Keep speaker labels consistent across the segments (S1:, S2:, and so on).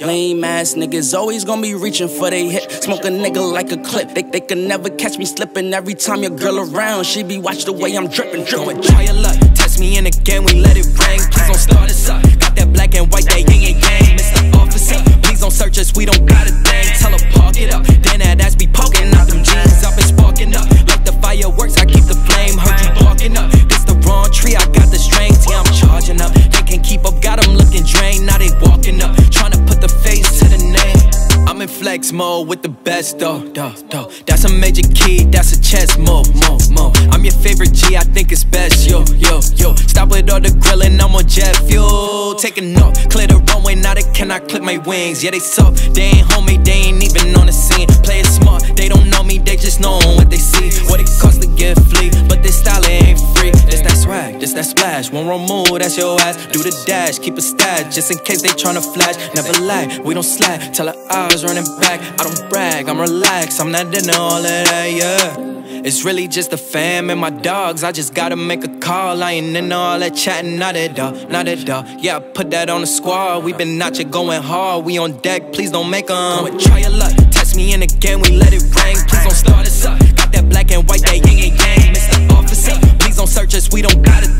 S1: Lame ass niggas always gonna be reaching for they hit. Smoke a nigga like a clip. They, they can never catch me slipping. Every time your girl around, she be watch the way I'm dripping, dripping. Try your luck, test me in again, we let it rip. wings. Yeah, they suck, they ain't homie, they ain't even on the scene. Play it smart, they don't know me, they just know what they see. What it costs to get flea, but this style ain't free. Just that swag, just that splash. One wrong move, that's your ass. Do the dash, keep a stash, just in case they tryna flash. Never lie, we don't slack. Tell her I was running back. I don't brag, I'm relaxed, I'm not in all of that, yeah. It's really just the fam and my dogs, I just gotta make a call. I ain't into all that chatting, not at all, not at all. Yeah, I put that on the squad. We been not you going hard. We on deck, please don't make them. Go and try your luck. Test me in again, we let it rain. Please don't start us up. Got that black and white, that yin and yang. Mr. Officer, please don't search us. We don't
S2: gotta.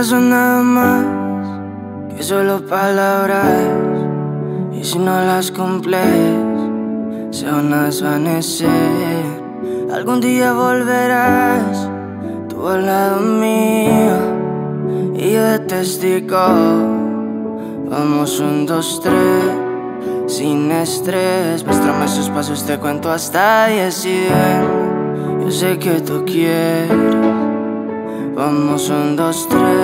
S2: Son nada más que solo palabras. Y si no las cumples, se van a desvanecer. Algún día volverás, tú al lado mío. Y yo de testigo. Vamos un, dos, tres. Sin estrés, muéstrame sus pasos, te cuento hasta diez y ven. Yo sé que tú quieres. Vamos un, dos, tres.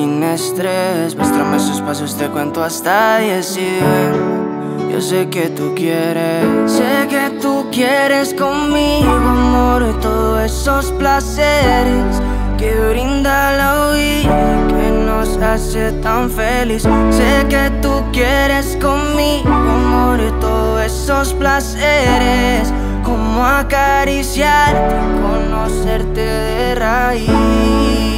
S2: Sin estrés, muéstrame sus pasos, te cuento hasta diez y ven. Yo sé que tú quieres. Sé que tú quieres conmigo, amor, y todos esos placeres que brinda la vida que nos hace tan feliz. Sé que tú quieres conmigo, amor, y todos esos placeres. Como acariciarte, conocerte de raíz.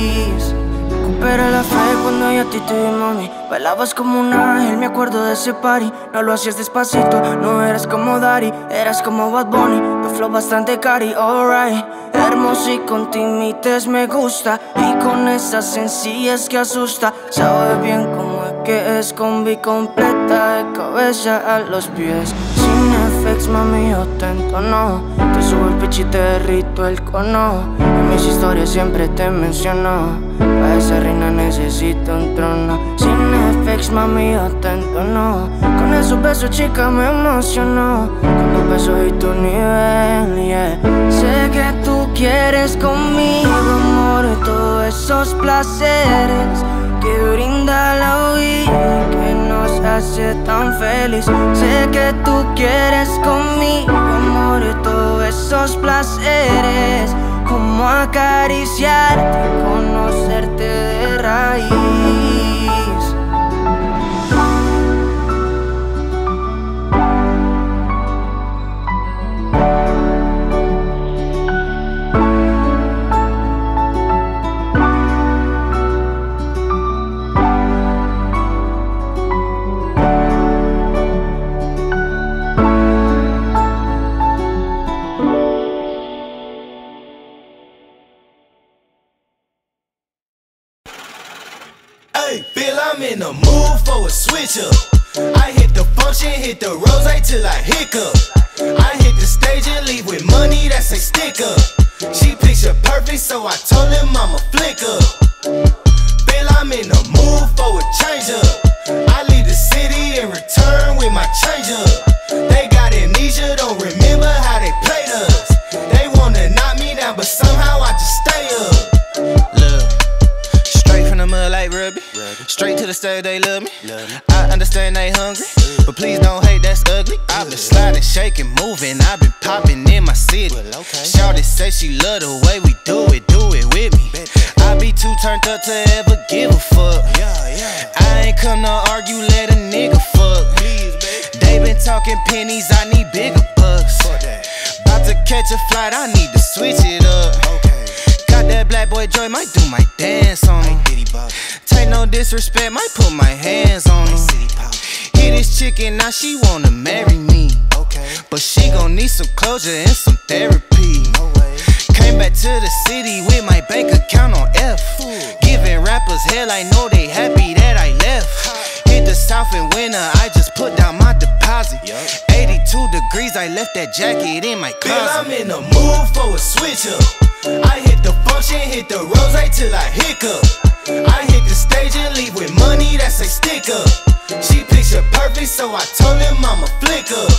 S2: Recupera la fe cuando yo a ti te vi, mami. Bailabas como un ángel, me acuerdo de ese party. No lo hacías despacito, no eras como Daddy, eras como Bad Bunny. Tu flow bastante cari, alright. Hermoso y con timites me gusta. Y con esas sencillas que asusta. Sabe bien cómo es que es combi completa, de cabeza a los pies. Sin effects, mami, yo te entono. Te subo el pitch y te derrito el cono. En mis historias siempre te menciono. Esa reina necesito un trono. Sin effects, mami, yo te entono. Con esos besos, chica, me emocionó. Con tus besos y tu nivel, yeah. Sé que tú quieres conmigo, amor, todos esos placeres que brinda la vida que nos hace tan feliz. Sé que tú quieres conmigo, amor, todos esos placeres. Como acariciarte, conocerte de raíz.
S3: Switch up. I hit the function, hit the rose till I hiccup. I hit the stage and leave with money that's a stick up. She picture perfect, so I told him I'm a flick up. Bill, I'm in the mood for a change up. I leave the city and return with my change up. They got amnesia, don't remember
S4: Straight to the stage, they love me. I understand they hungry, but please don't hate, that's ugly. I've been sliding, shaking, moving. I've been popping in my city. Shawty say she love the way we do it, do it with me. I be too turned up to ever give a fuck. I ain't come to argue, let a nigga fuck. They been talking pennies, I need bigger bucks. About to catch a flight, I need to switch it up. Got that black boy joy, might do my dance on him. Take no disrespect, might put my hands on him. Hit this chicken, now she wanna marry me. But she gon' need some closure and some therapy. Came back to the city with my bank account on F. Giving rappers hell, I know they happy that I left. Hit the south in winter, I just put down my deposit. 82 degrees, I left that jacket in my closet.
S3: Bill, I'm in the mood for a switch up. I hit the function, hit the rose till I hiccup. I hit the stage and leave with money that's a stick up. She picture perfect, so I told him I'm a flick up.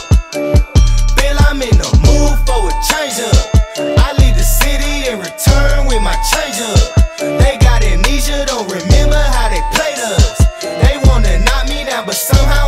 S3: Bill, I'm in the mood for a change up. I leave the city and return with my change up. They got amnesia, don't remember somehow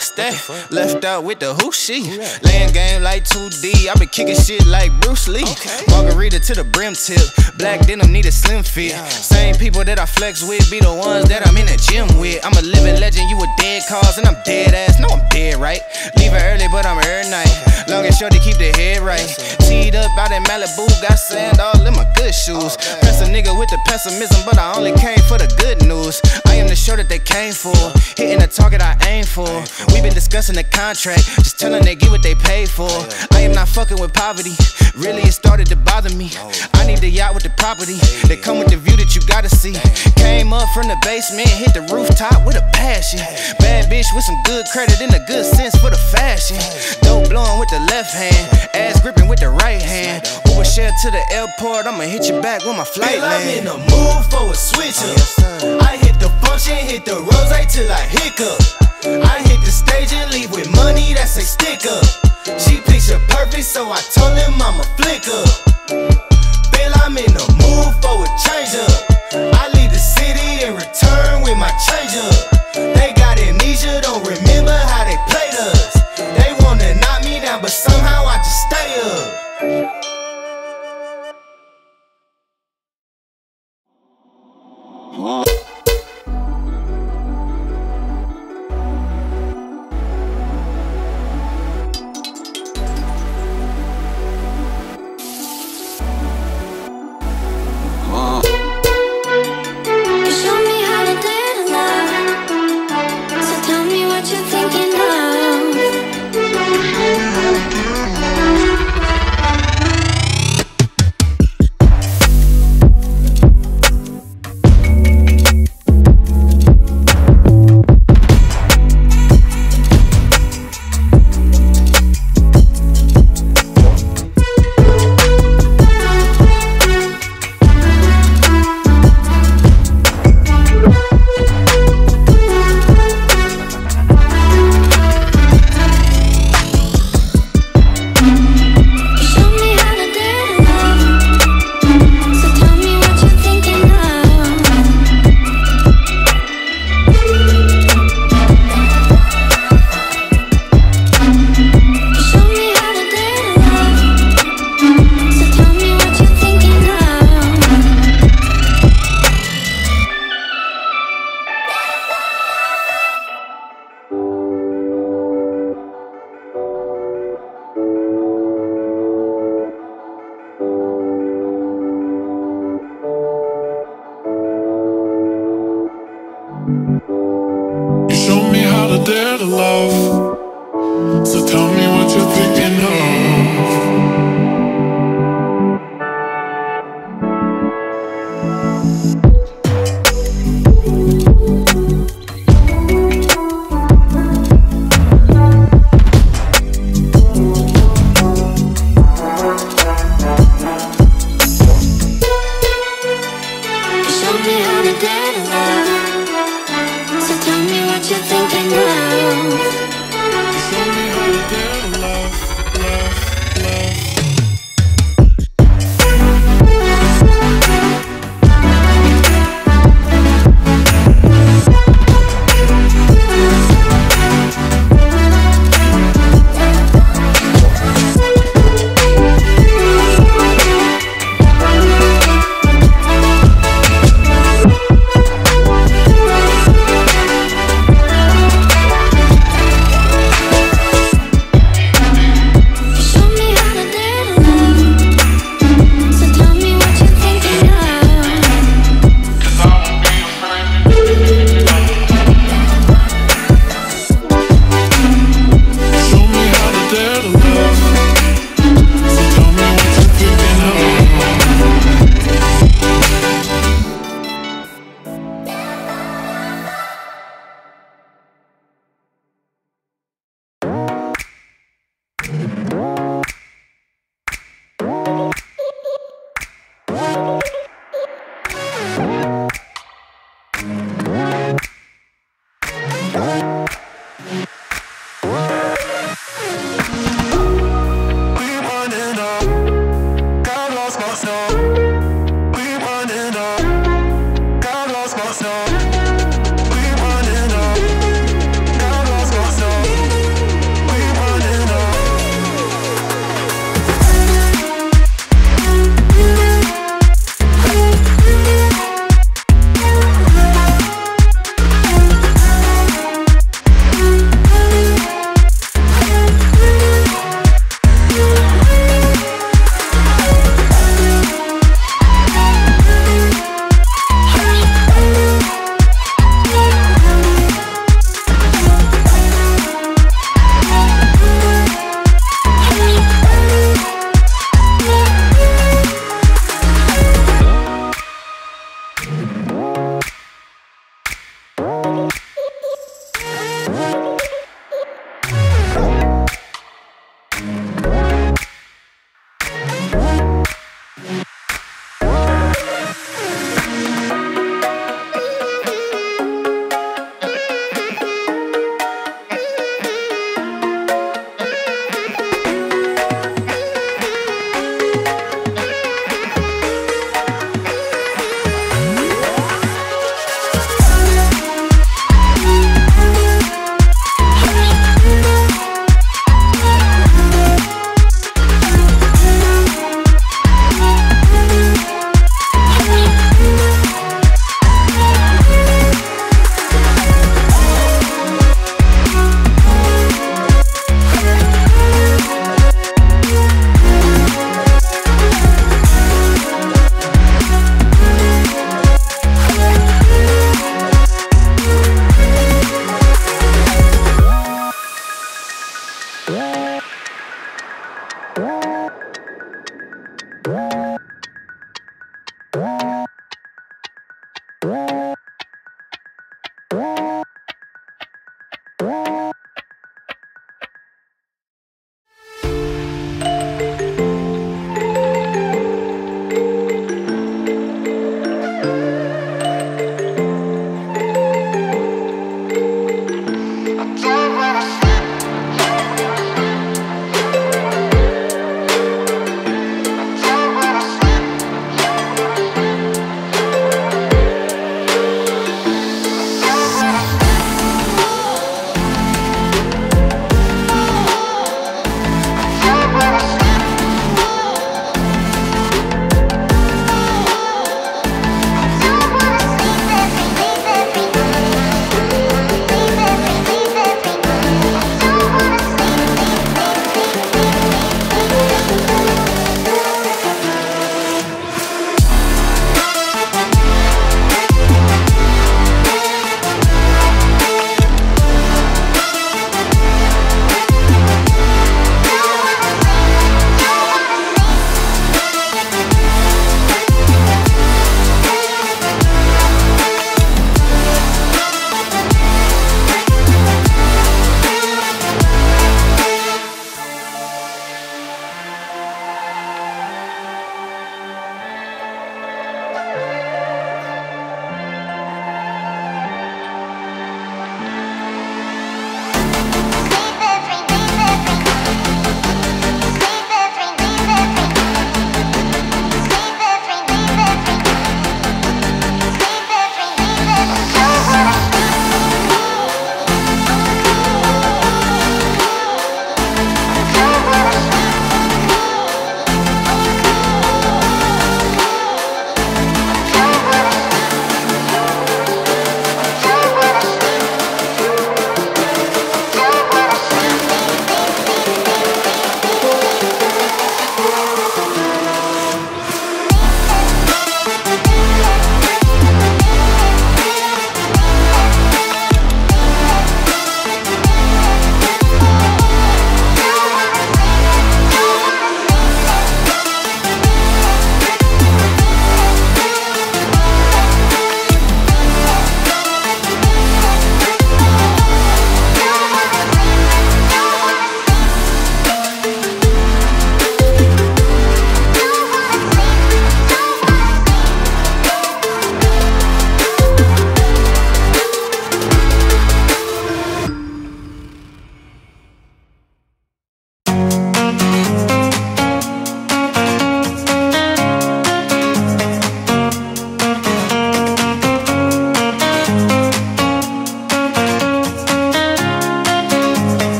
S4: what's that? Left out with the who she. Laying game like 2D. i been kicking shit like Bruce Lee. Margarita to the brim tip. Black denim need a slim fit. Same people that I flex with be the ones that I'm in the gym with. I'm a living legend, you a dead cause, and I'm dead ass. No, I'm dead, right? Leaving early, but I'm here night. Long and short to keep the head right. Teed up out in Malibu, got sand all in my good shoes. Press a nigga with the pessimism, but I only came for the good news. I am the show that they came for. Hitting the target I aim for. We've been discussing the contract, just telling they get what they paid for. I am not fucking with poverty. Really, it started to bother me. I need the yacht with the property. They come with the view that you gotta see. Came up from the basement, hit the rooftop with a passion. Bad bitch with some good credit and a good sense for the fashion. Dope blowing with the left hand, ass gripping with the right hand. Uber share to the airport, I'ma hit you back when my flight
S3: Bill, I'm in the mood for a switch up. I hit the function, hit the rose till I hiccup. I hit the stage and leave with money that's a stick up. She picture perfect, so I told him I'ma flick up. Bill, I'm in the mood for a change up. I leave the city and return with my change up. They got amnesia, don't remember
S5: Oh.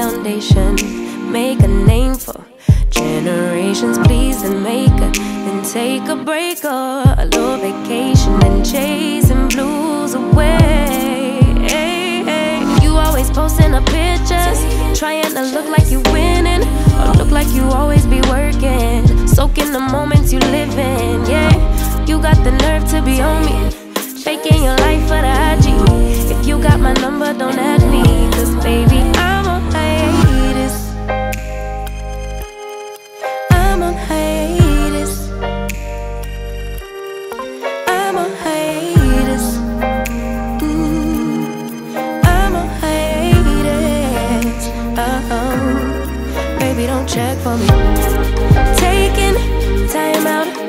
S5: foundation. Make a name for generations, please, and make a then take a break or a little vacation and chasing blues away. Hey, hey. You always posting up pictures, trying to look like you winning or look like you always be working. Soak in the moments you live in, yeah. You got the nerve to be on me, faking your life for the IG.
S6: If you got my number, don't add me, cause baby, check for me. Taking time out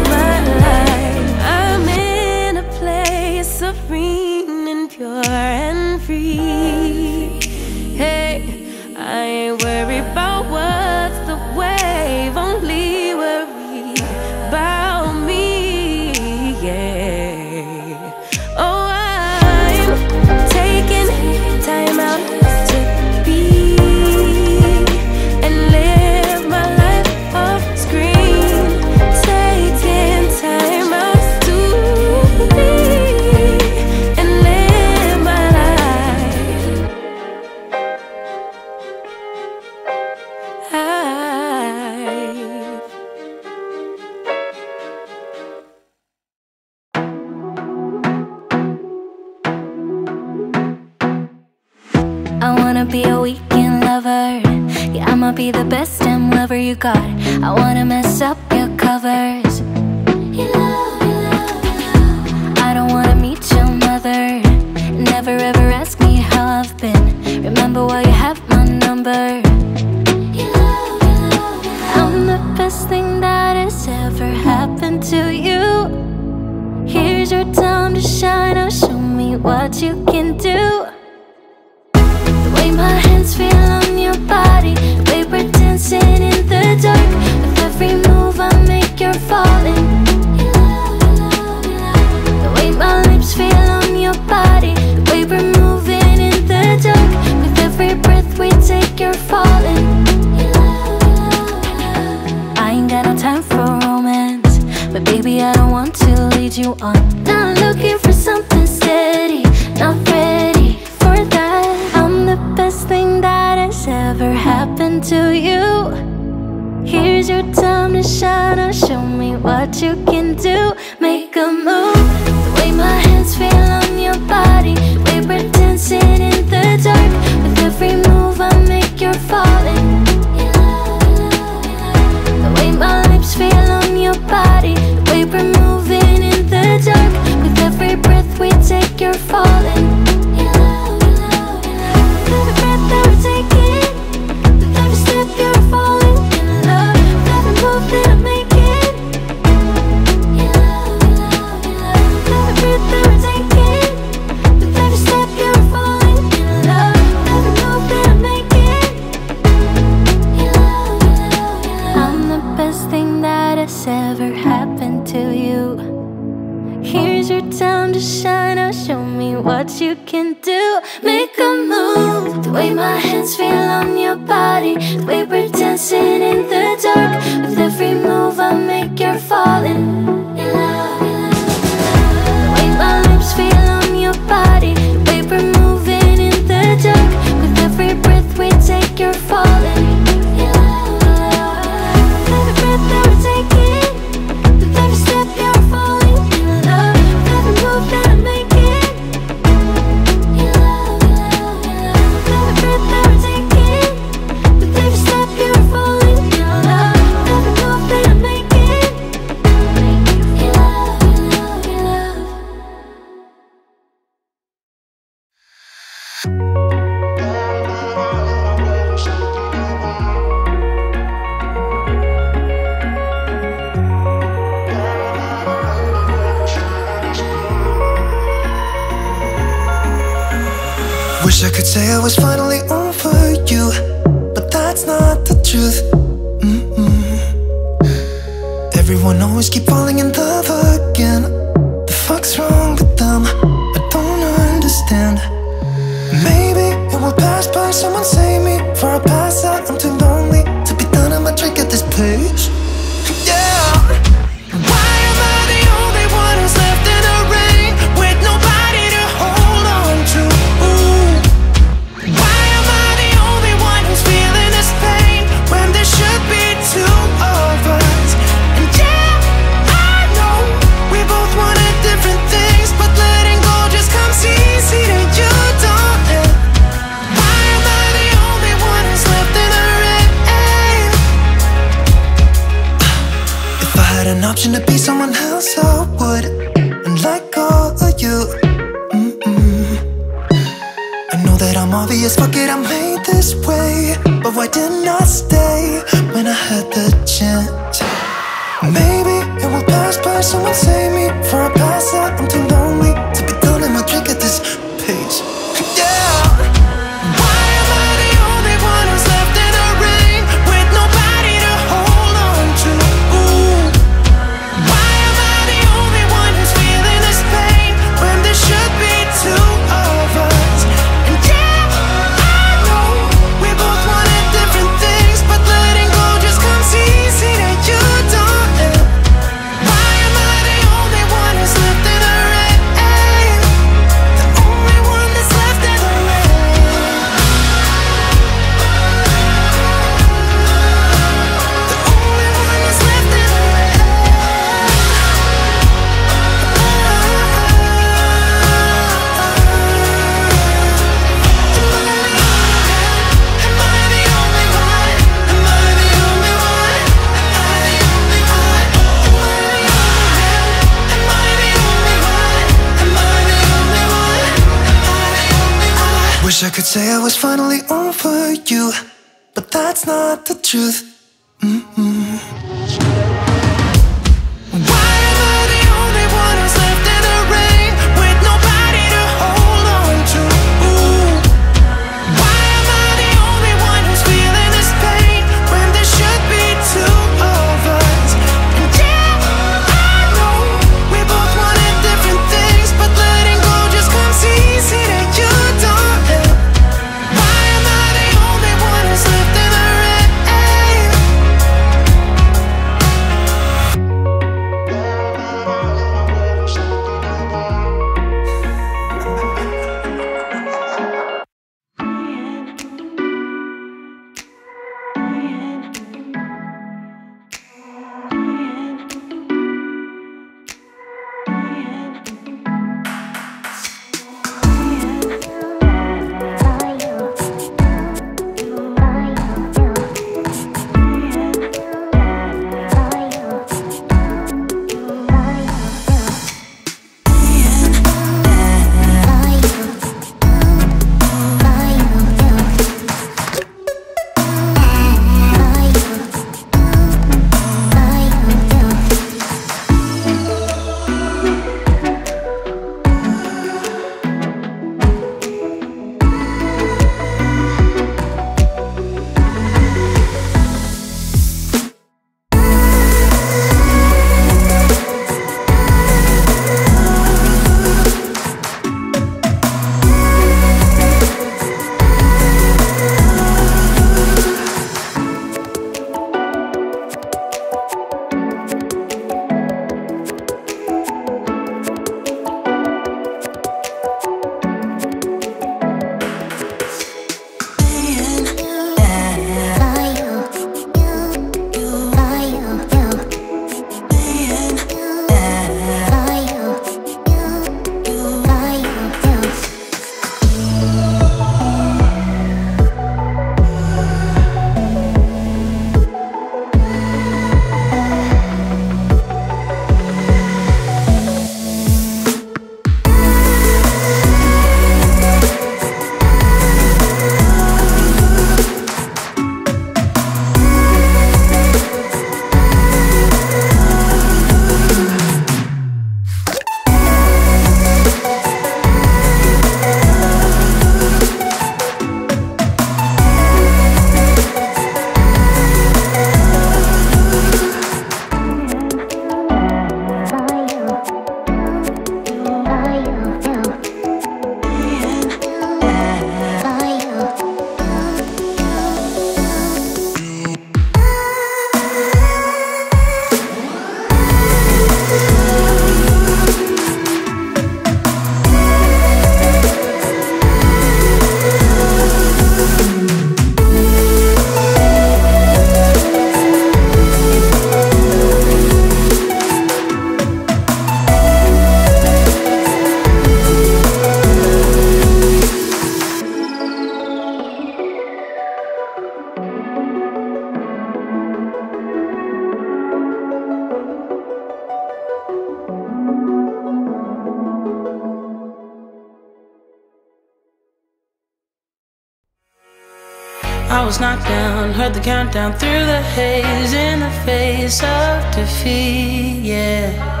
S7: haze in the face of defeat, yeah.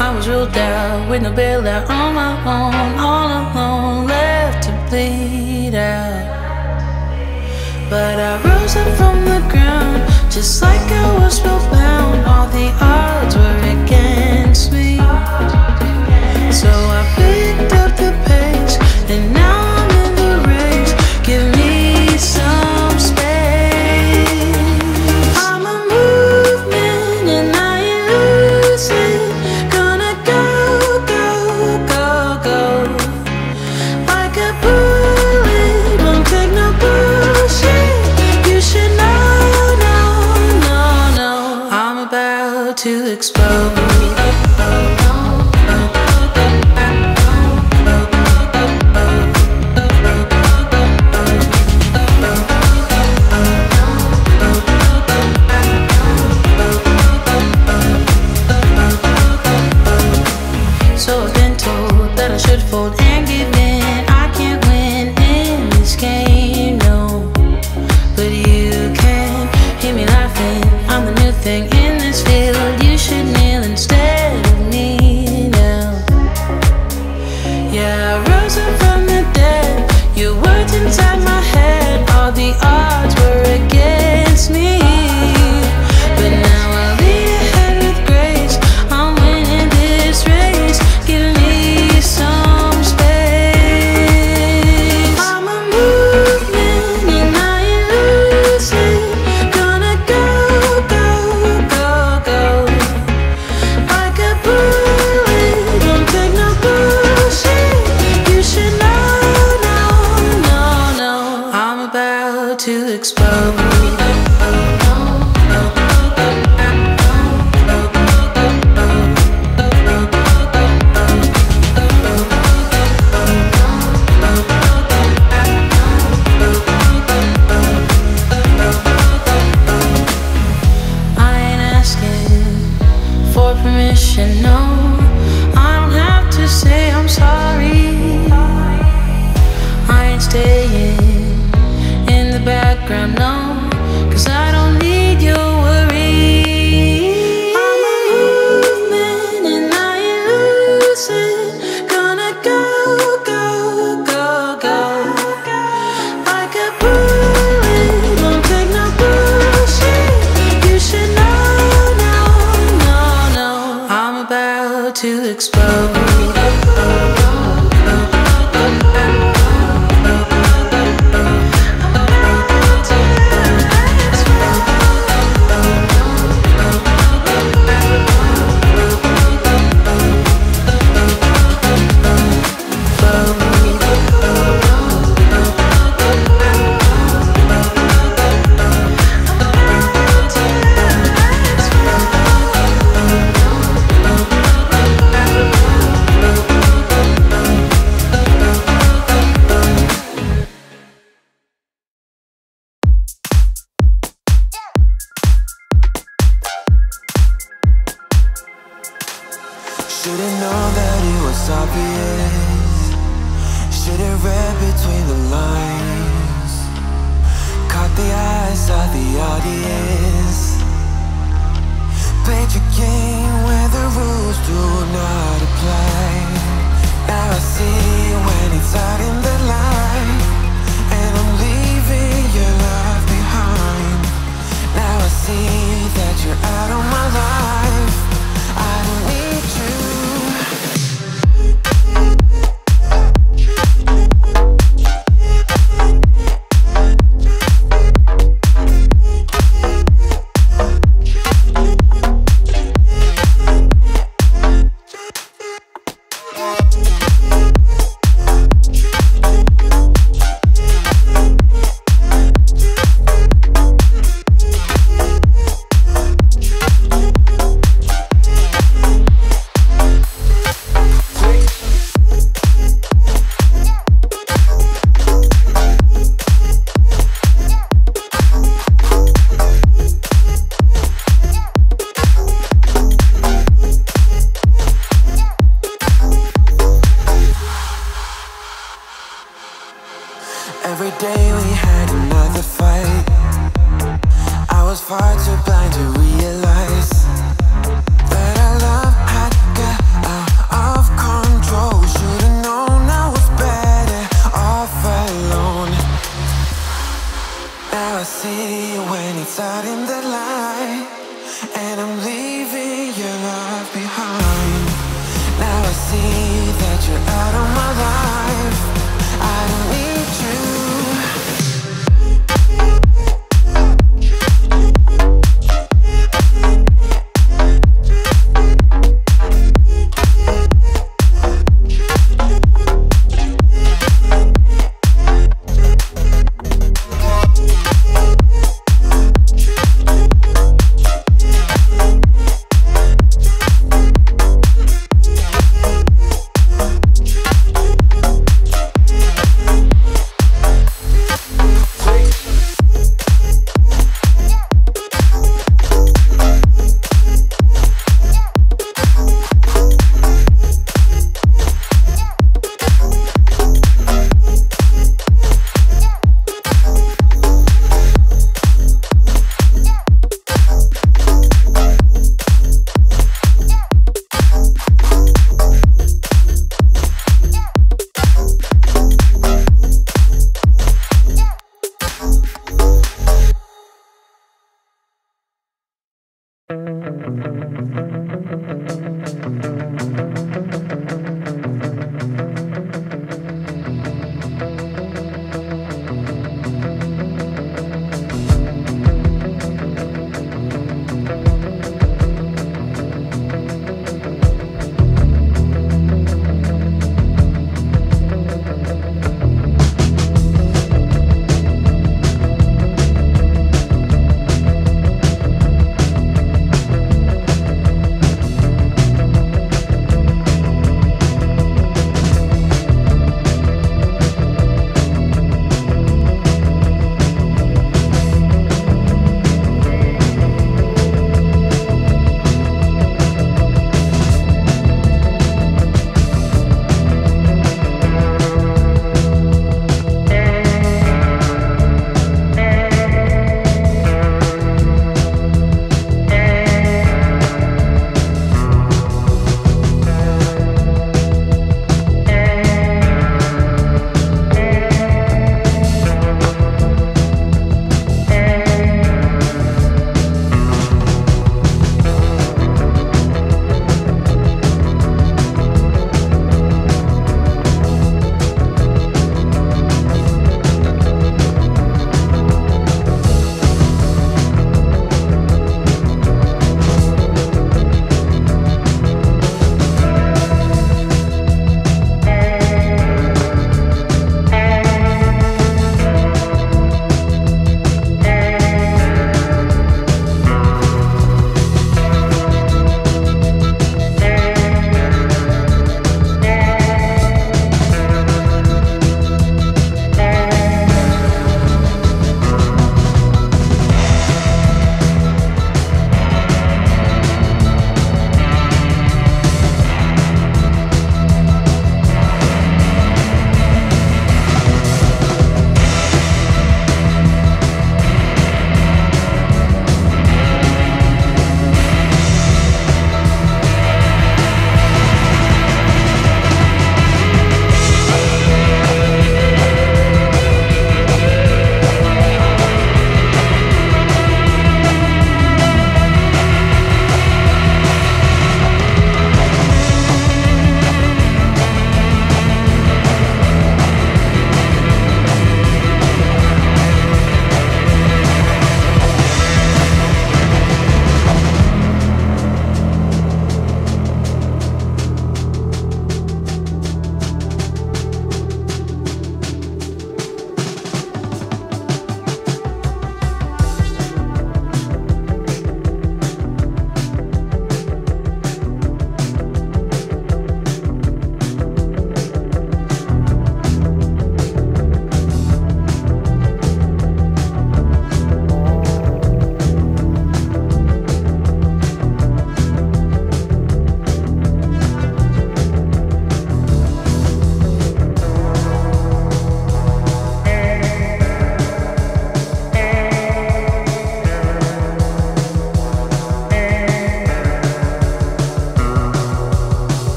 S7: I was real down with no bailout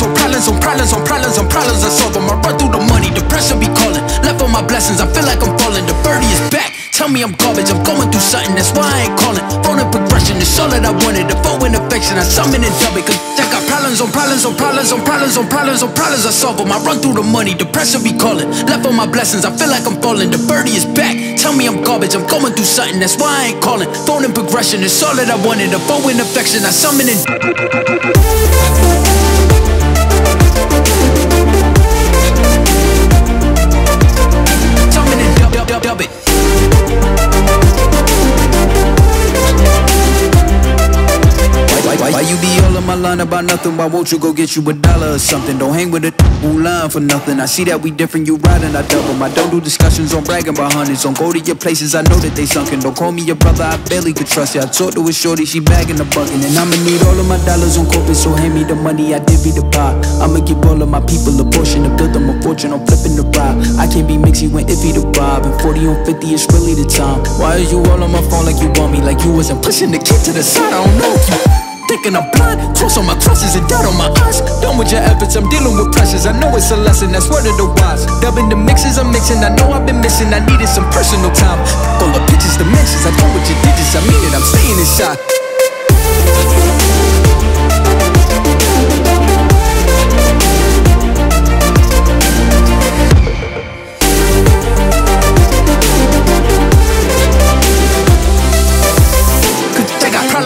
S8: problems on problems on problems on problems on problems I solve them. I run through the money, the pressure be calling. Left on my blessings, I feel like I'm falling. The birdie is back. Tell me I'm garbage, I'm going through something, that's why I ain't calling. Phone and progression, it's all that I wanted. The phone and affection, I summon and dub it. Cause I got problems on problems on problems on problems on problems on problems, I solve them. I run through the money, the pressure be calling. Left on my blessings, I feel like I'm falling. The birdie is back. Tell me I'm garbage, I'm going through something, that's why I ain't calling. Phone and progression, it's all that I wanted. The phone and affection, I summon and line about nothing? Why won't you go get you a dollar or something? Don't hang with a who line for nothing. I see that we different, you riding, I double. I don't do discussions on bragging about hundreds. Don't go to your places, I know that they sunken. Don't call me your brother, I barely could trust you. I talked to a shorty, she bagging the bucket. And I'ma need all of my dollars on corporate, so hand me the money, I divvy the pie. I'ma give all of my people a portion to build them a fortune. I'm flipping the ride. I can't be mixy when iffy the vibe. And 40 on 50 is really the time. Why are you all on my phone like you want me? Like you wasn't pushing the kid to the side, I don't know if you thinking I'm blind. Cross on my crosses and doubt on my eyes. Done with your efforts, I'm dealing with pressures. I know it's a lesson, that's word of the wise. Dubbing the mixes I'm mixing, I know I've been missing. I needed some personal time. All the pictures, dimensions, I done with your digits. I mean it, I'm staying inside.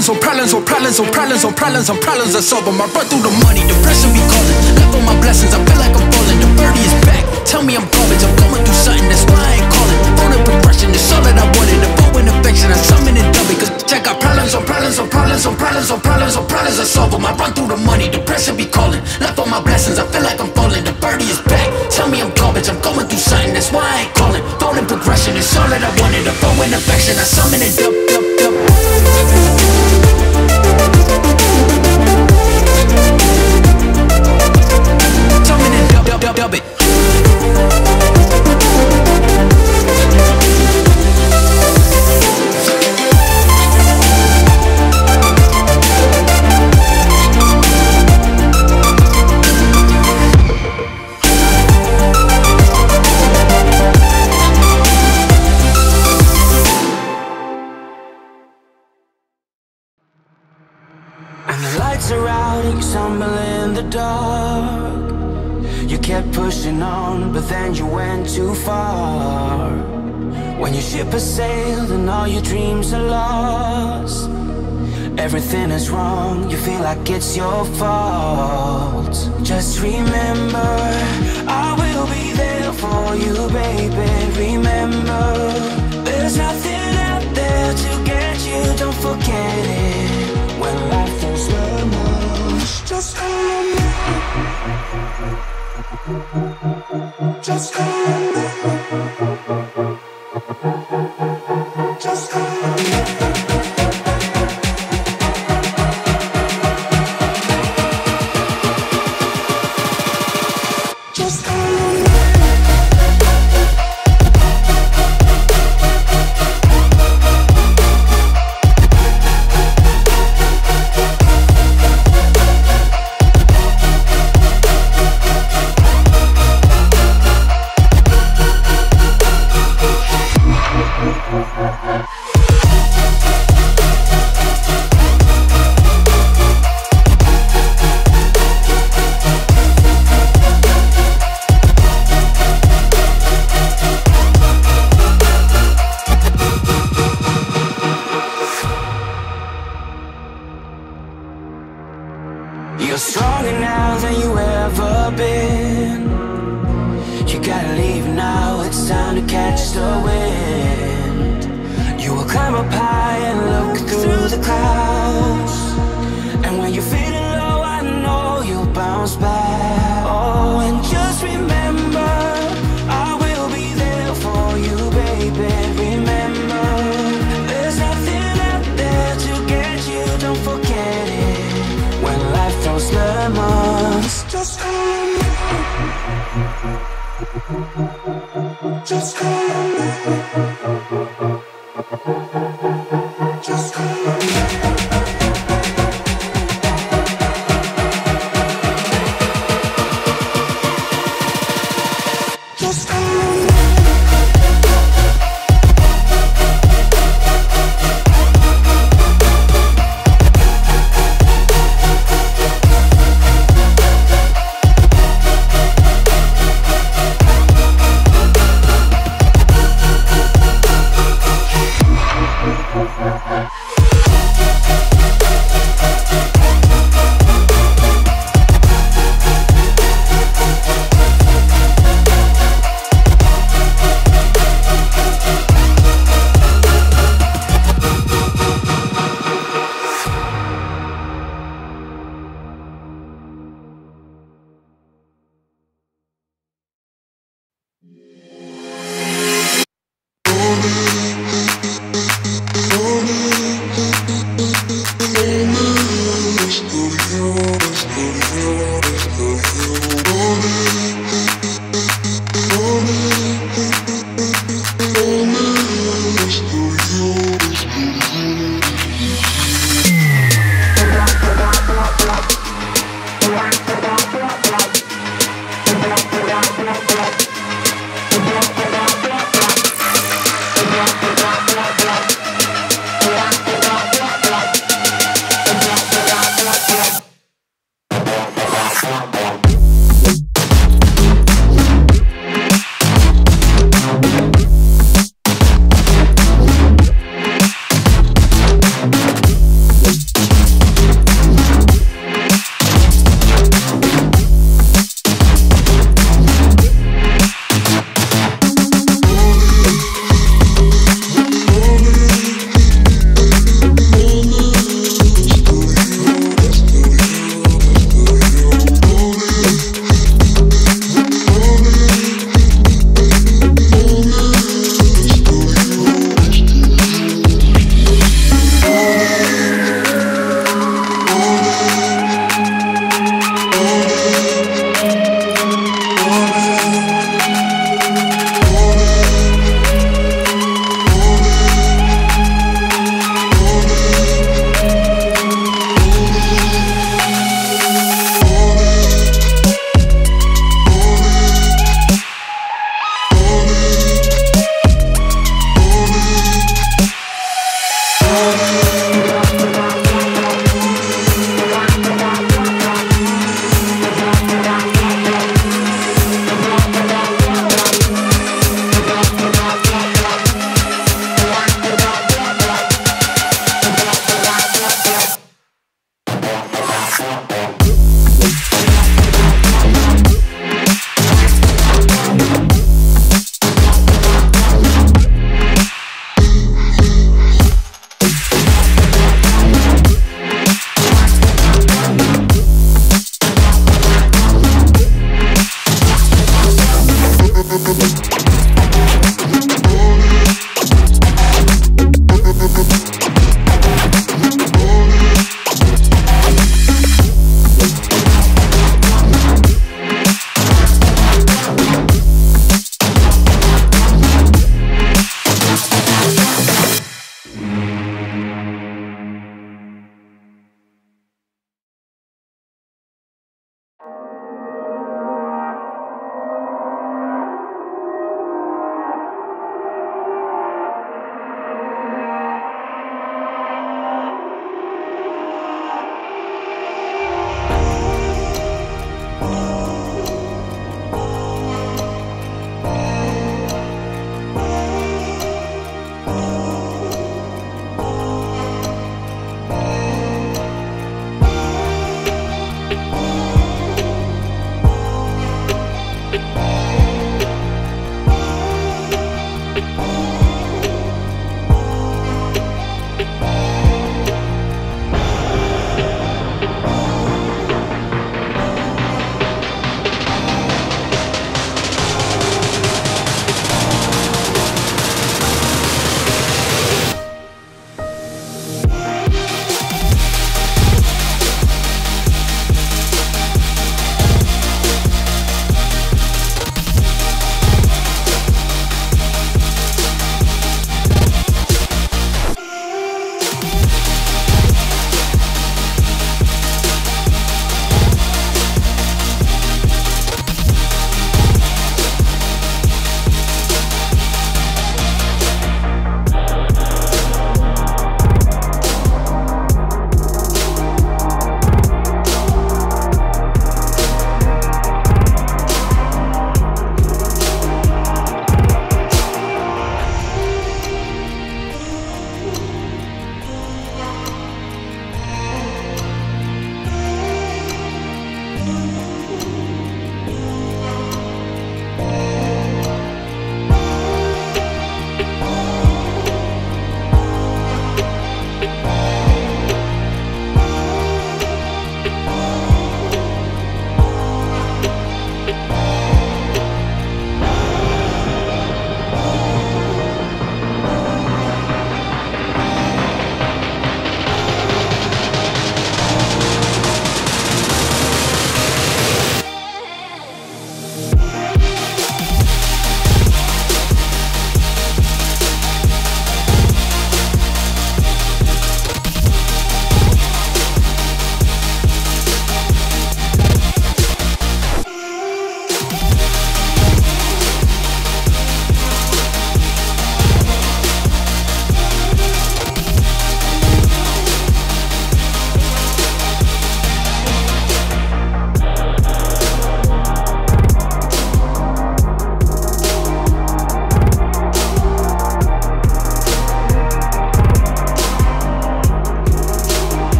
S8: Problems on oh, problems on oh, problems on oh, problems on problems on problems solve them. I run through the money, the pressure be calling. Left on my blessings, I feel like I'm falling. The birdie is back. Tell me I'm garbage, I'm going through something, that's why I ain't calling. Phone and progression, it's all that I wanted. The phone and affection, I summon and dub it. Cause I got problems on problems on problems on problems on problems on problems solve them. I run through the money, the pressure be calling. Left on my blessings, I feel like I'm falling. The birdie is back. Tell me I'm garbage, I'm going through something, that's why I ain't calling. Phone and progression, it's all that I wanted. The phone and affection, I summon and dub, dub, dub. Dub, dub, it.
S9: And the lights are out and you stumble in the dark. Kept pushing on, but then you went too far. When your ship has sailed and all your dreams are lost. Everything is wrong, you feel like it's your fault. Just remember, I will be there for you, baby. Remember, there's nothing out there to get you, don't forget it. When life throws lemons, just remember. Just remember. Just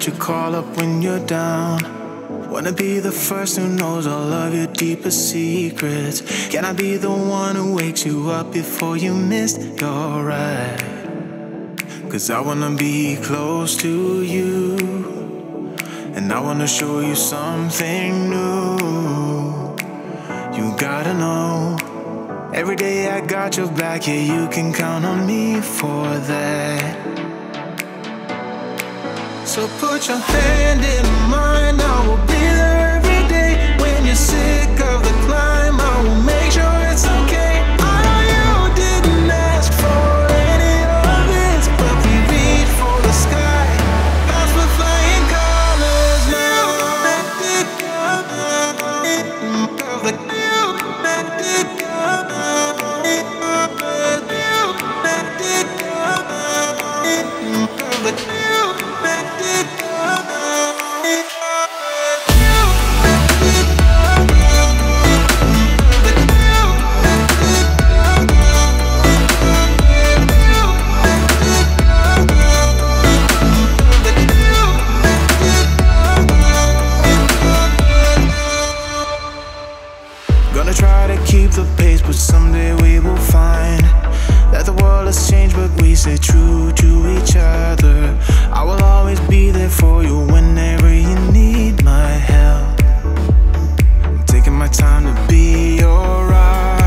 S10: that you call up when you're down. Wanna be the first who knows all of your deepest secrets. Can I be the one who wakes you up before you miss your ride? Cause I wanna be close to you. And I wanna show you something new. You gotta know. Every day I got your back, yeah, you can count on me for that. So put your hand in mine, I will be there every day. When you're sick has changed, but we stay true to each other. I will always be there for you whenever you need my help. I'm taking my time to be your rock.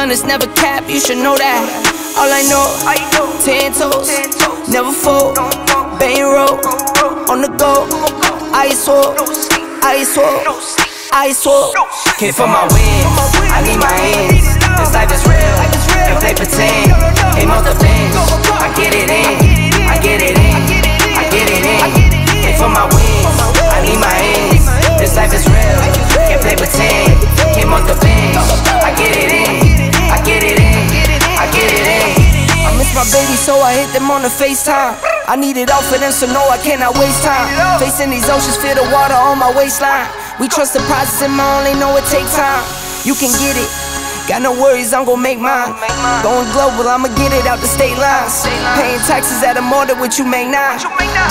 S2: No need it's never cap, you should know that. All I know, ten toes, never fold, bang roll, on the go, ice wall, ice wall, ice wall.
S11: Came for my wins, I need my ends. This life is real, and play pretend. Came off the bench, I get it in, I get it in, I get it in. Came for my wins, I need my ends. This life is real, can't play pretend. Came off the bench, I get it in,
S2: my baby, so I hit them on the FaceTime. I need it all for them, so no, I cannot waste time. Facing these oceans, feel the water on my waistline. We trust the process, and my only know it takes time. You can get it. Got no worries, I'm gon' make mine. Going global, I'ma get it out the state lines. Paying taxes at a more than what you make now.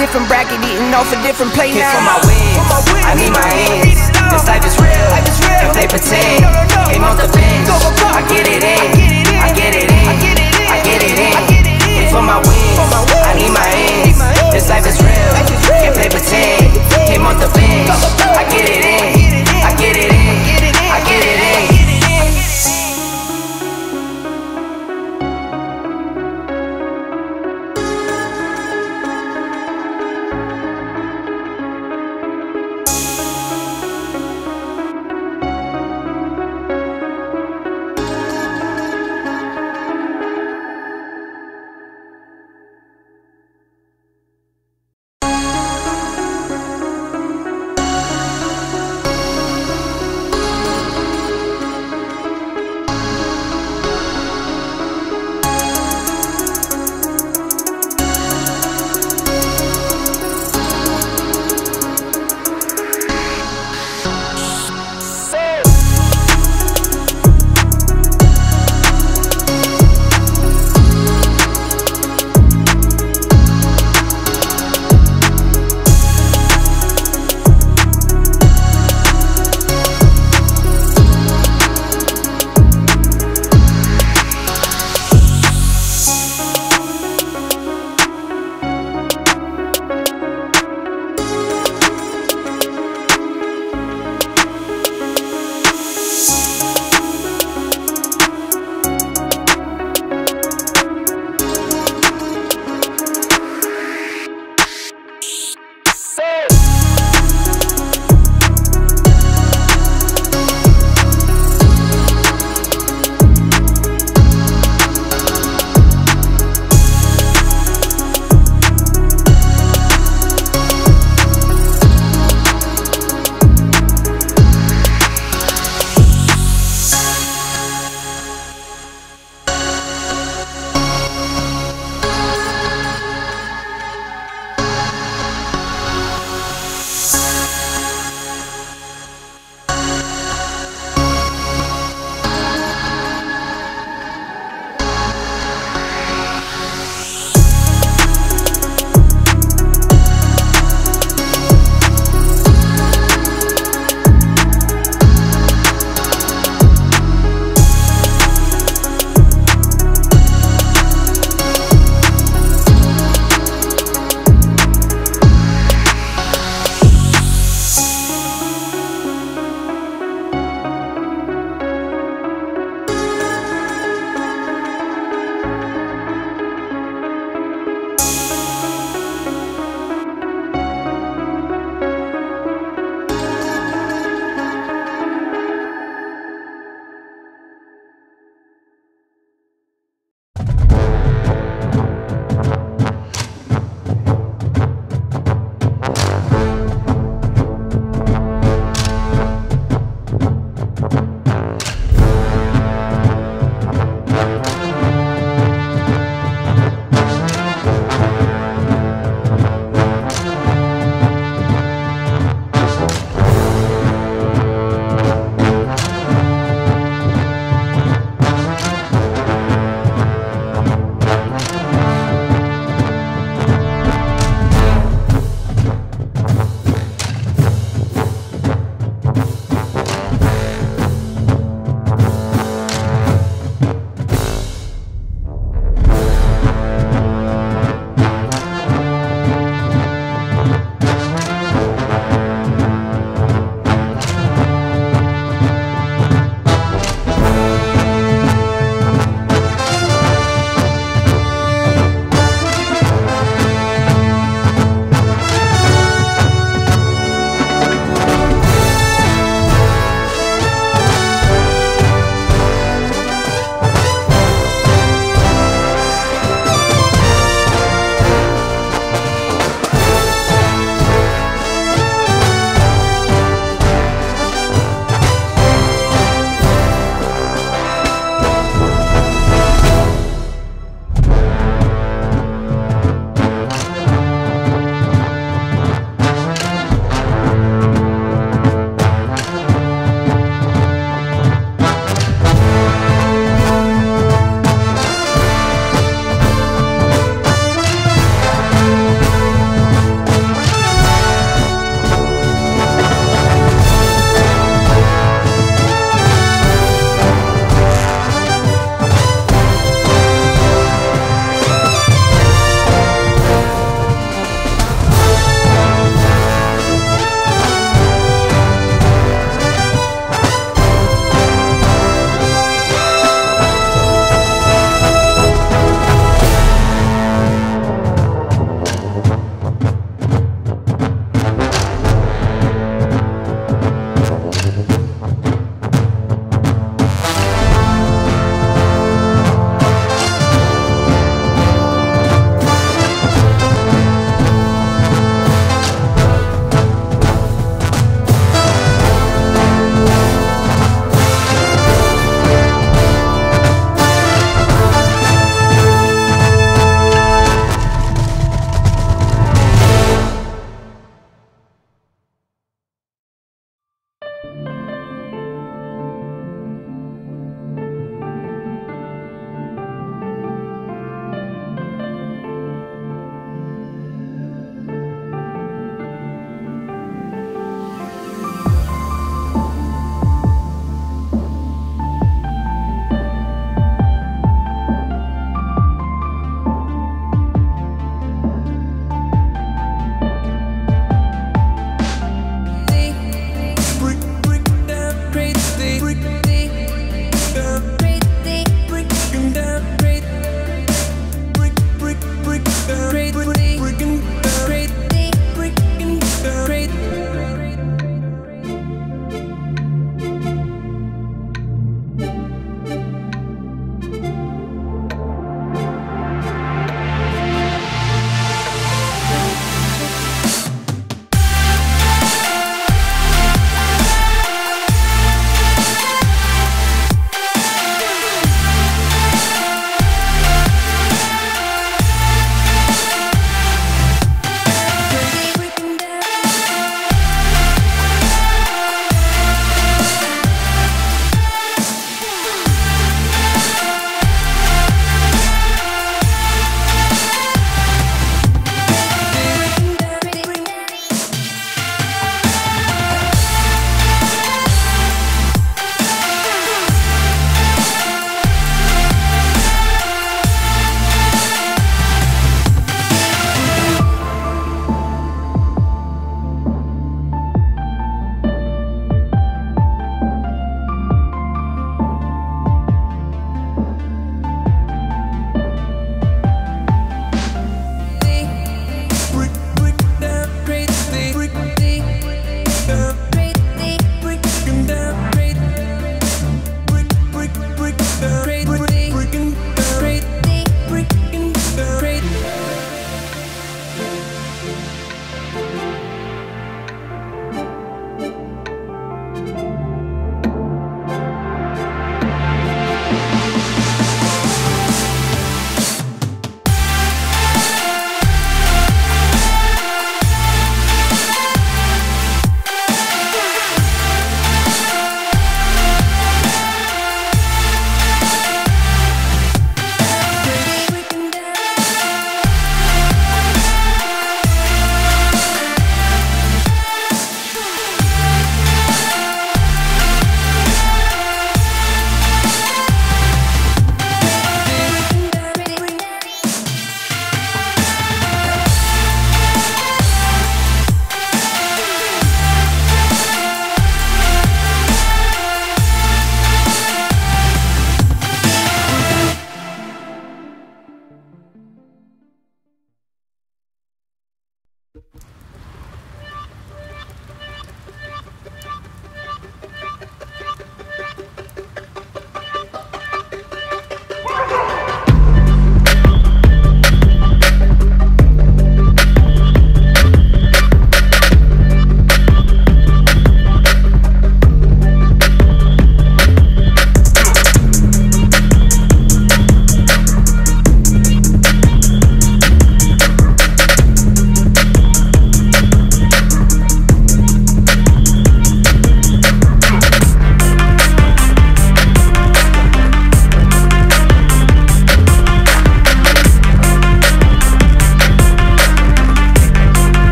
S2: Different bracket, eating off a different plate now.
S11: for my wins, I need my ends. This life is real, and play pretend. Came off the bench, I get it in, I get it in, for my wins, I need my ends. This life is real, can't play pretend. Came off the bench, I get it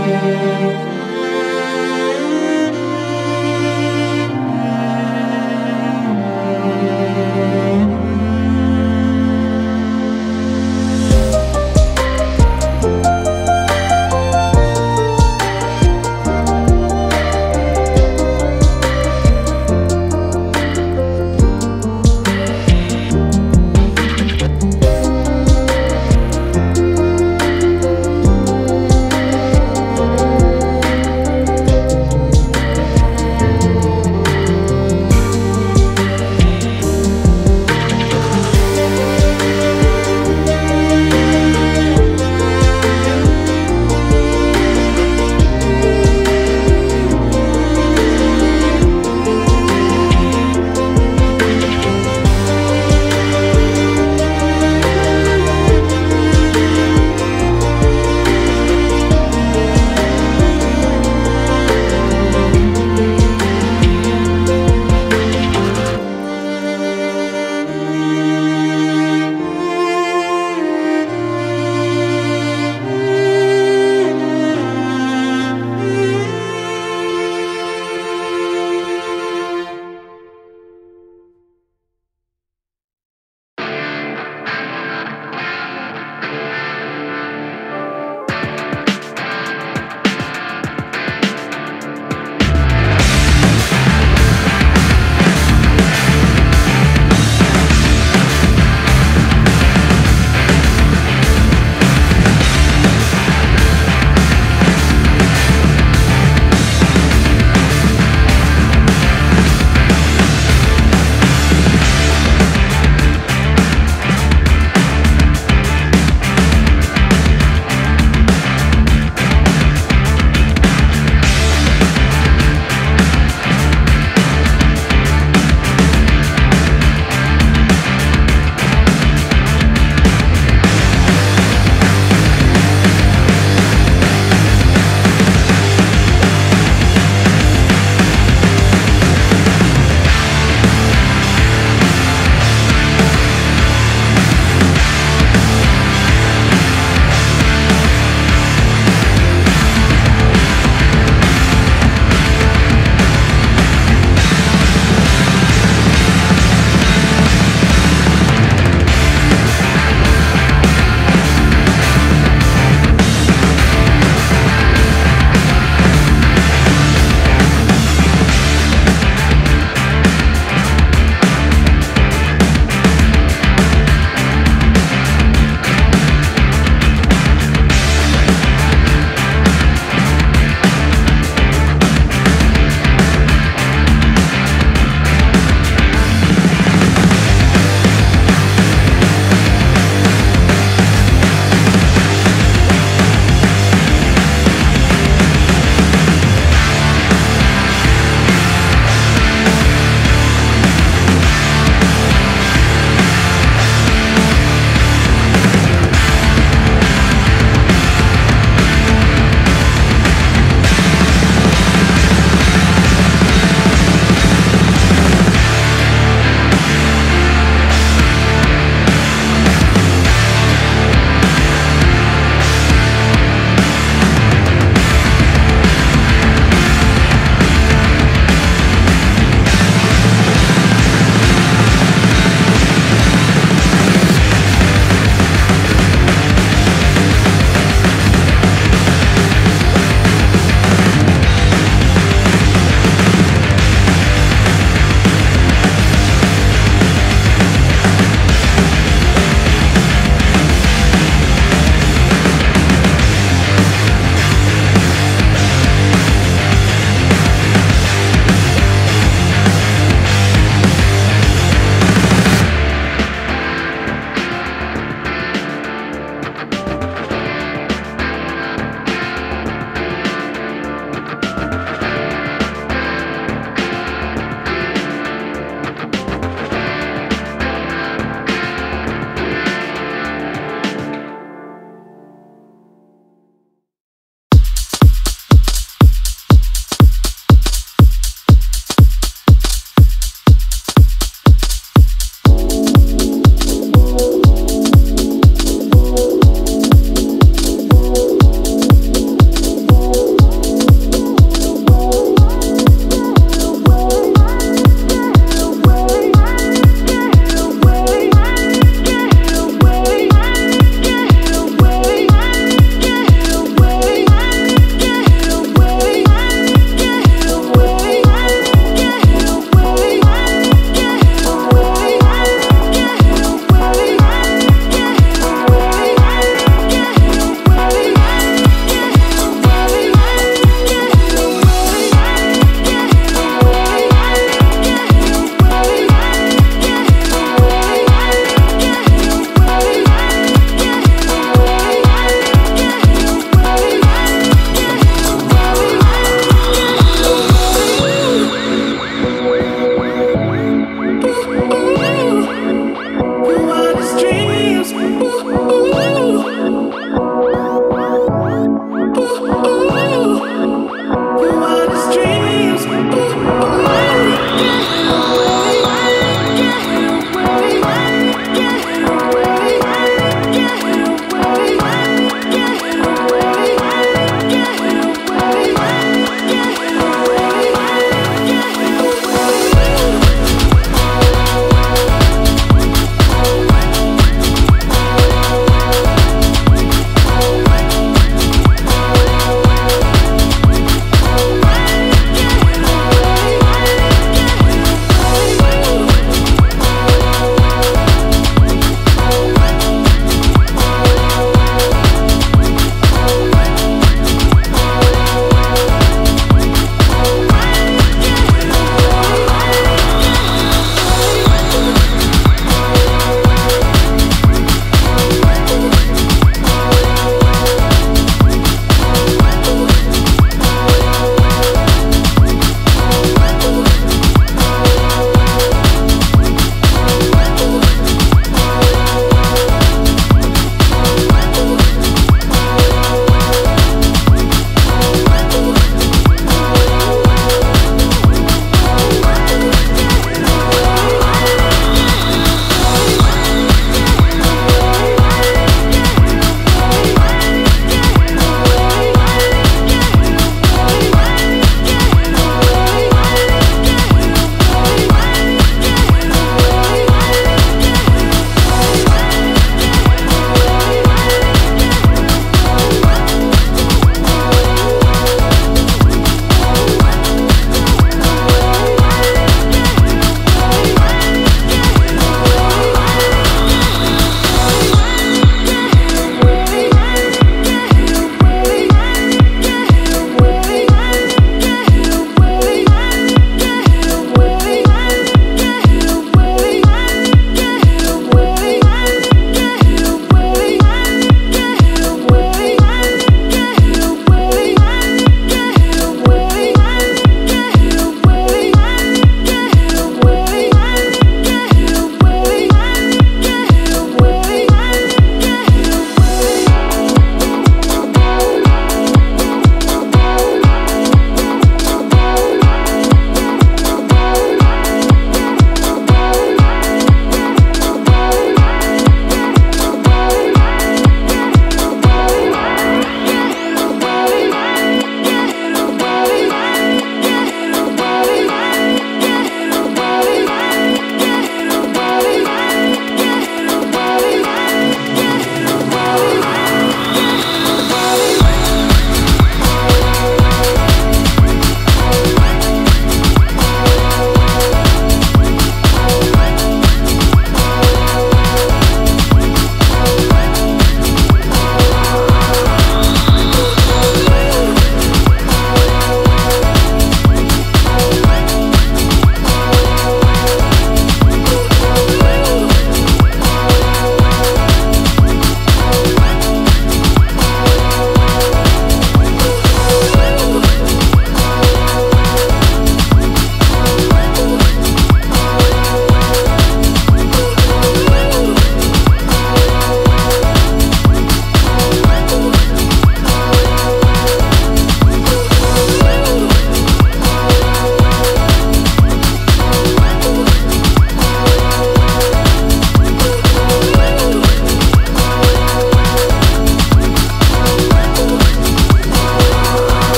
S11: Música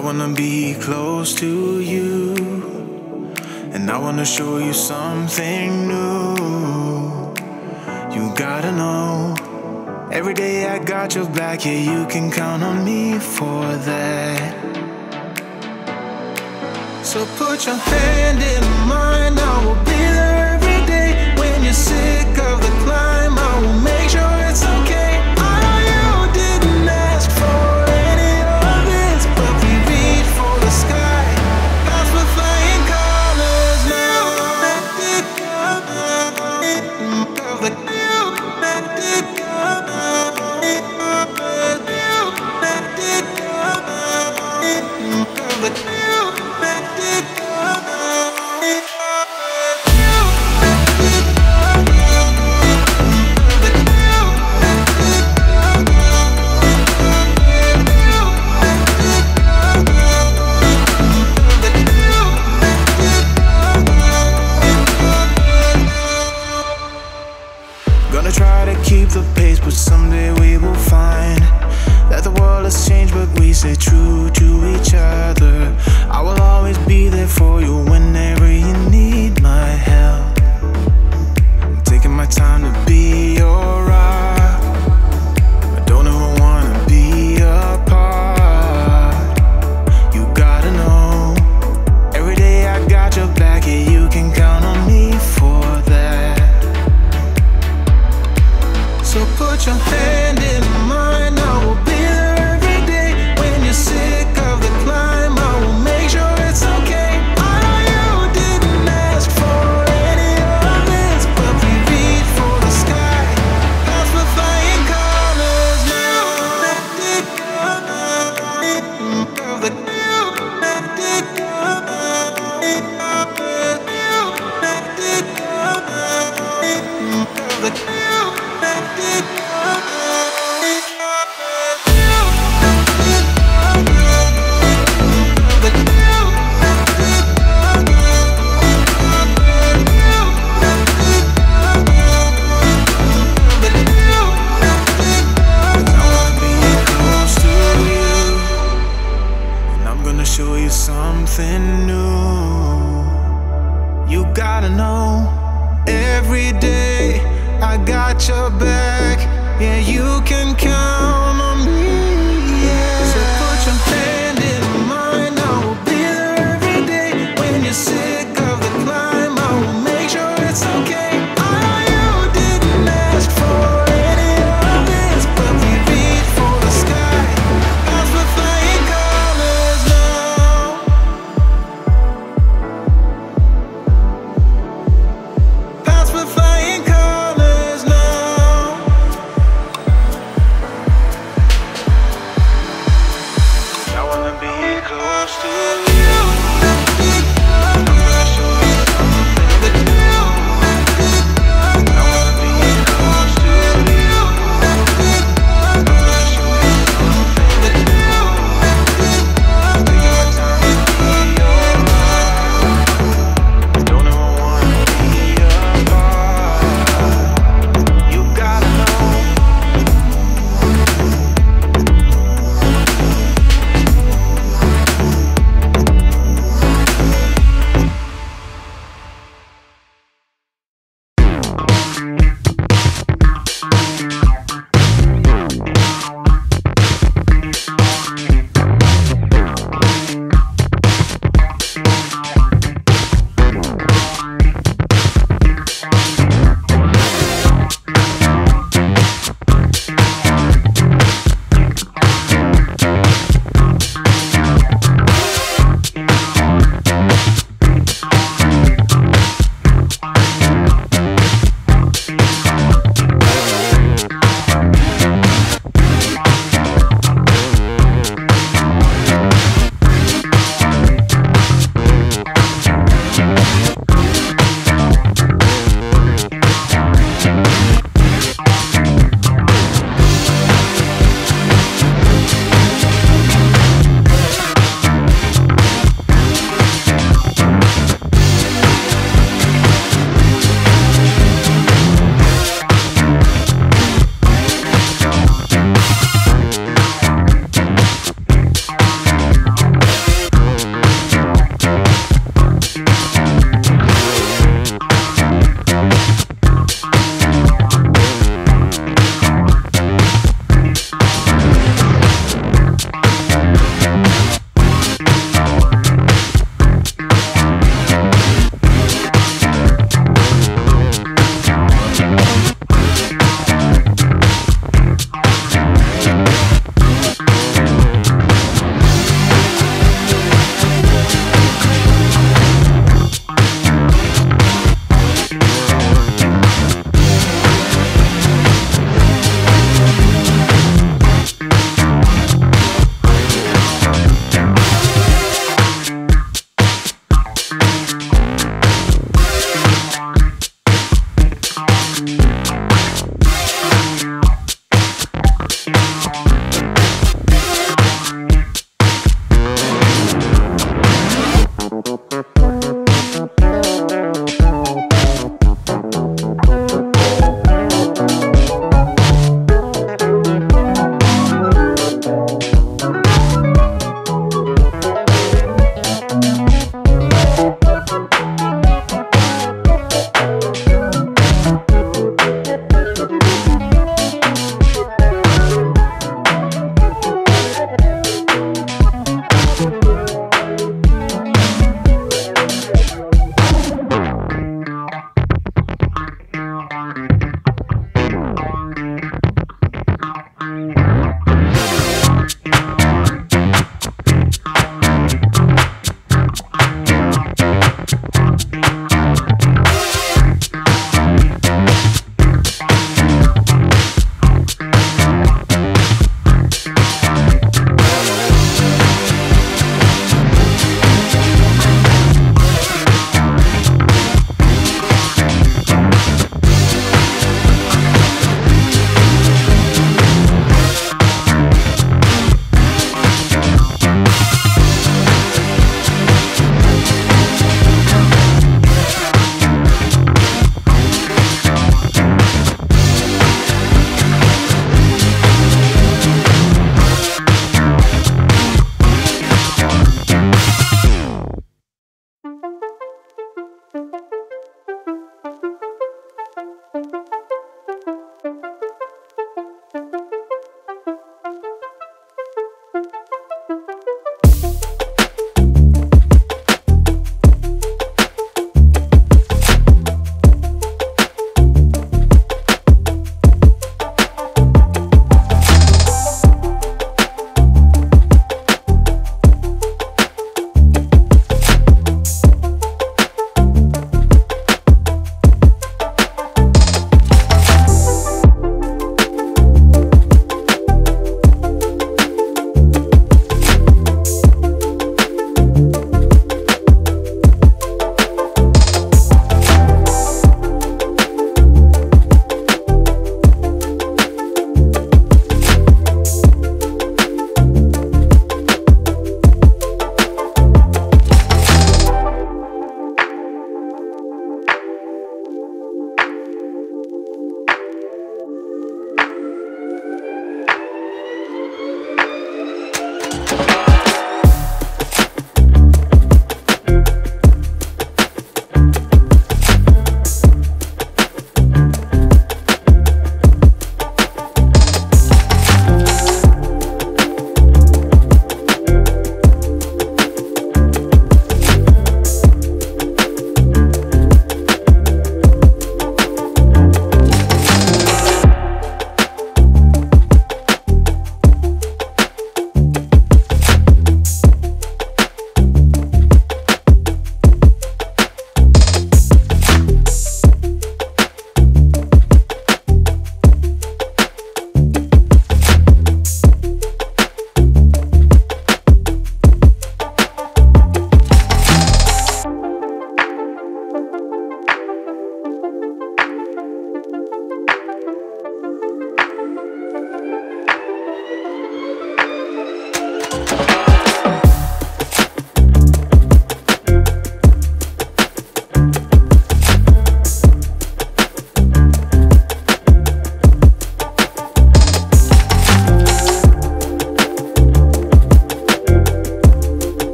S11: I
S12: wanna be
S10: close to you. And I wanna show you something new. You gotta know. Every day I got your back, yeah, you can count on me for that. So put your hand in mine, I will be there every day when you're sick.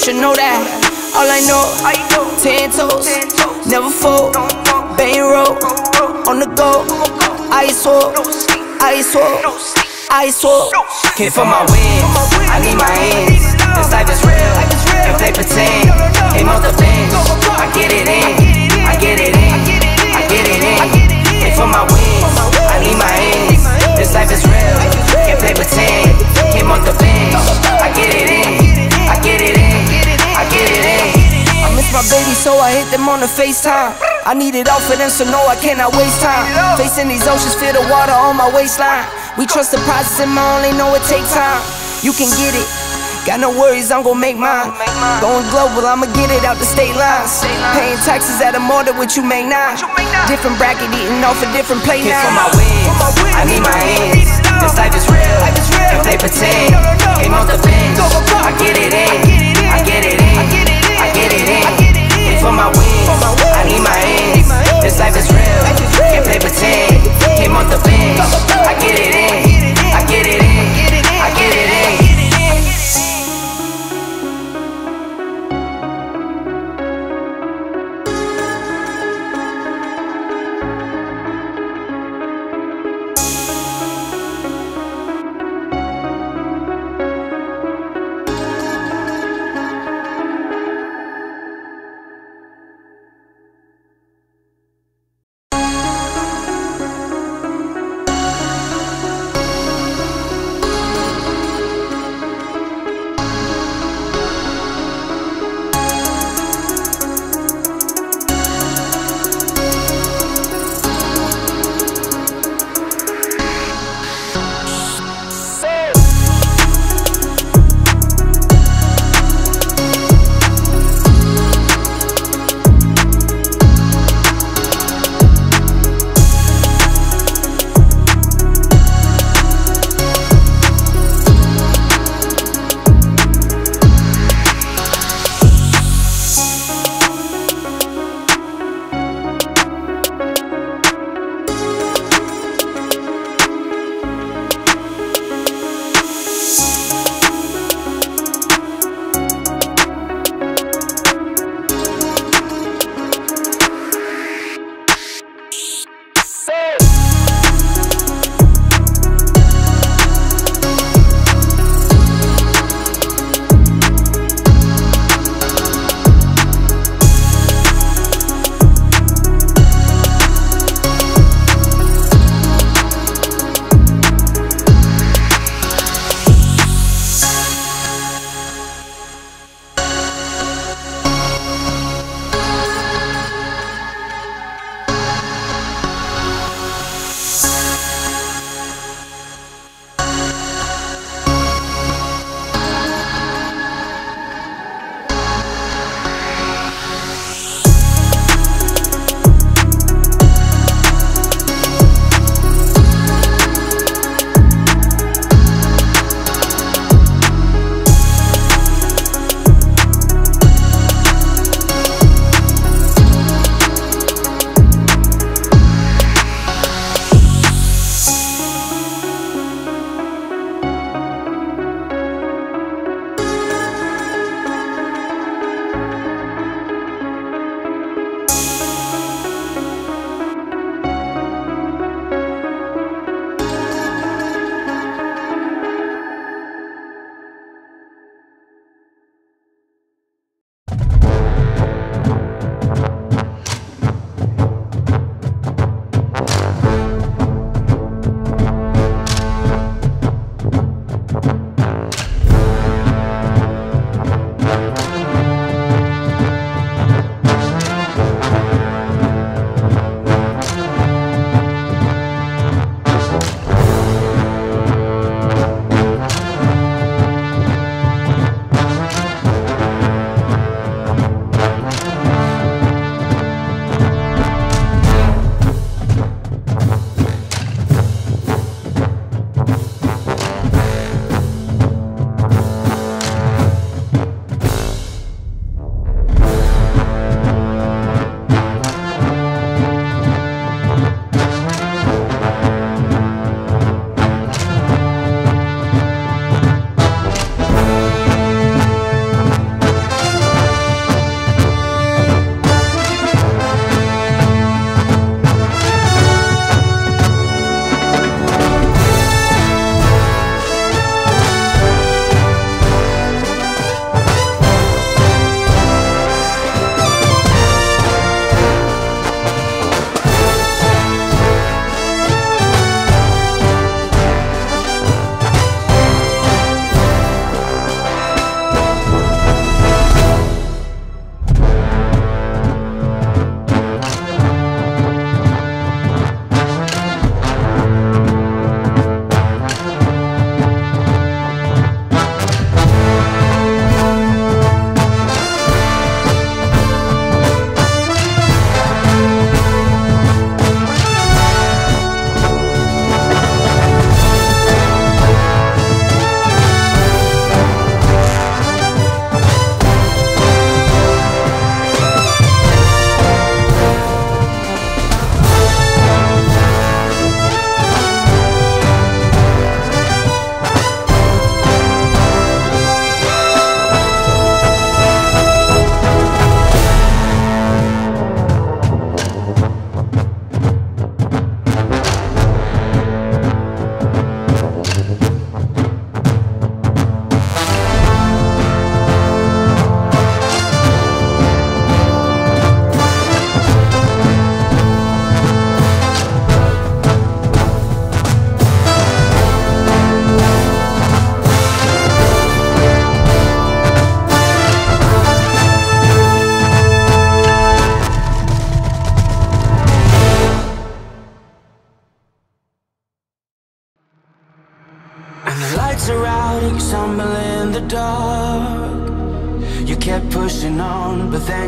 S2: Should know that. All I know, ten toes, never fold, bang roll, on the go, ice wall, ice wall, ice wall.
S11: Came for my wins, I need my ends. This life is real, if they pretend. Came off the bench, I get it in, I get it in, I get it in. Came for my wins, I need my ends. This life is real, if they pretend. Came off the bench, I get it in,
S2: my baby, so I hit them on the FaceTime. I need it all for them, so no, I cannot waste time. Facing these oceans, feel the water on my waistline. We trust the process, and my only know it takes time. You can get it. Got no worries, I'm gon' make mine. Going global, I'ma get it out the state lines. Paying taxes at a more than what you make now. Different bracket, eating off a different plate now.
S11: for my wins, I need my ends. This life is real, if they pretend. Came off the bench, I get it in, I get it in, for my wins, I need my ends. This life is real, if they pretend. Came off the bench,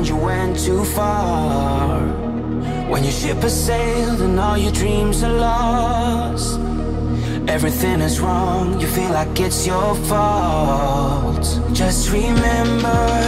S9: find you went too far. When your ship has sailed and all your dreams are lost Everything is wrong, you feel like it's your fault. Just remember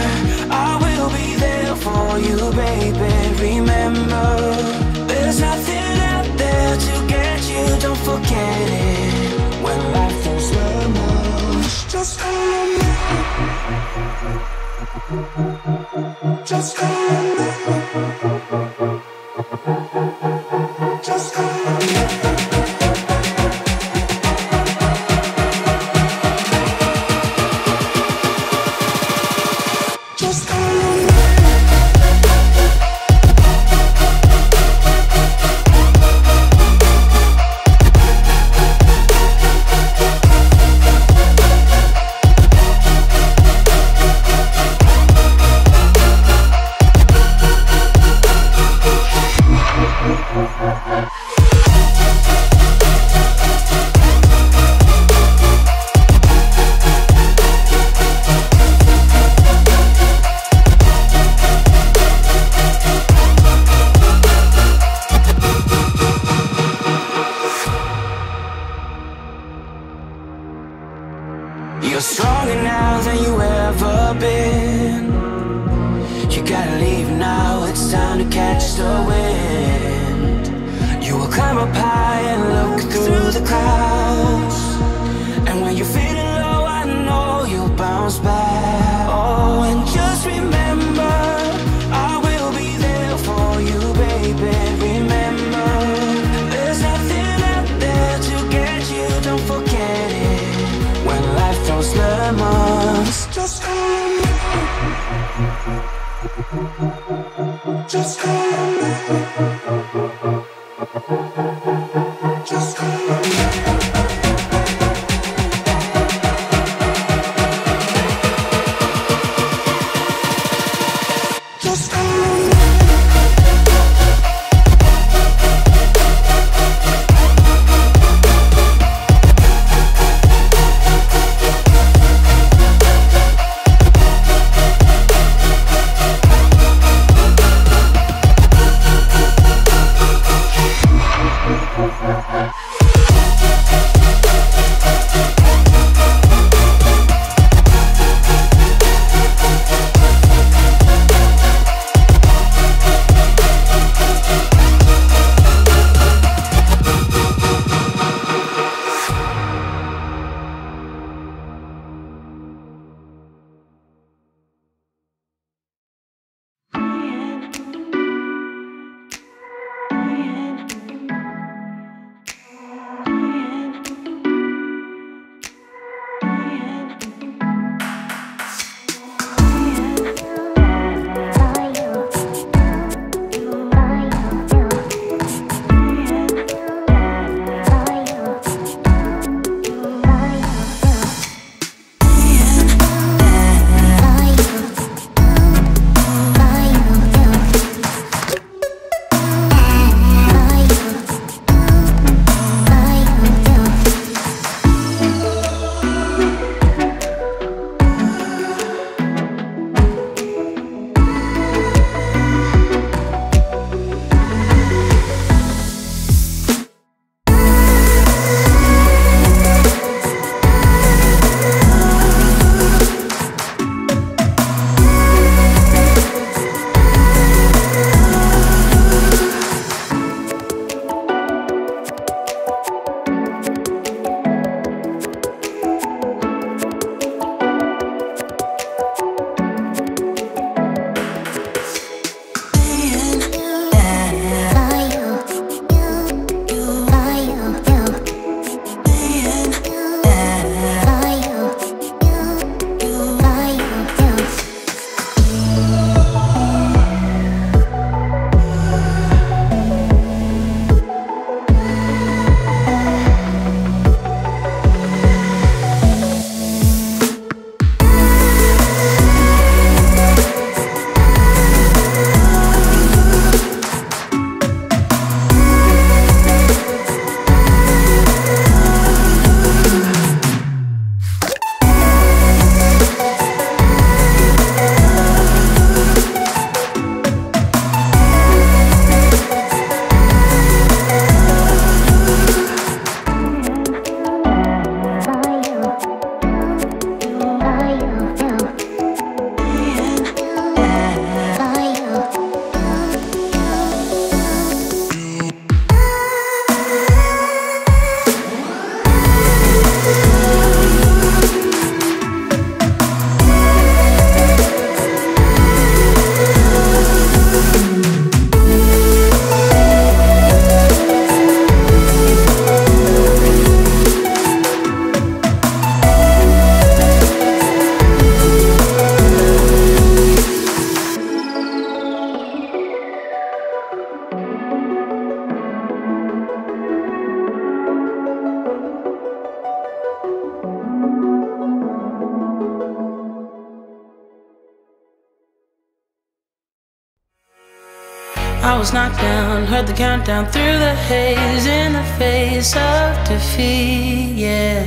S7: down through the haze in the face of defeat, yeah.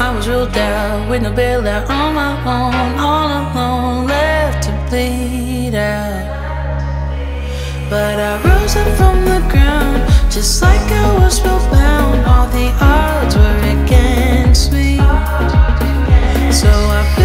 S7: I was real down with no bailout on my own, all alone, left to bleed out. But I rose up from the ground, just like I was spellbound. All the odds were against me, so I.